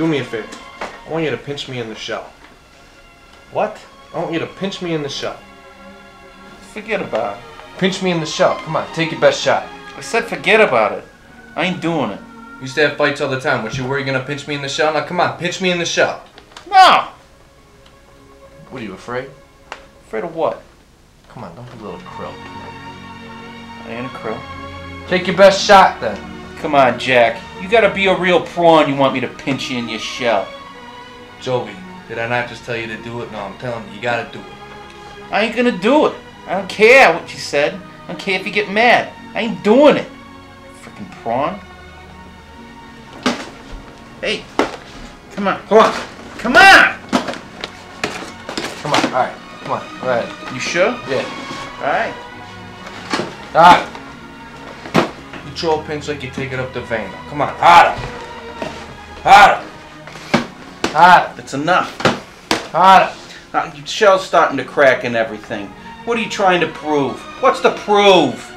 Do me a favor. I want you to pinch me in the shell. What? I want you to pinch me in the shell. Forget about it. Pinch me in the shell. Come on, take your best shot. I said forget about it. I ain't doing it. You used to have fights all the time. Was you worried you're gonna pinch me in the shell? Now come on, pinch me in the shell. No! What are you afraid? Afraid of what? Come on, don't be a little krill. I ain't a crow. Take your best shot then. Come on, Jack. You gotta be a real prawn. You want me to pinch you in your shell. Joey, did I not just tell you to do it? No, I'm telling you, you gotta do it. I ain't gonna do it. I don't care what you said. I don't care if you get mad. I ain't doing it. Freaking prawn. Hey, come on, Come on. come on. Come on, alright. Come on, alright. You sure? Yeah. All right. Alright. A pinch like you take it up the vein. Now. Come on, harder. Harder. Harder. That's enough. Harder. Uh, your shell's starting to crack and everything. What are you trying to prove? What's to prove?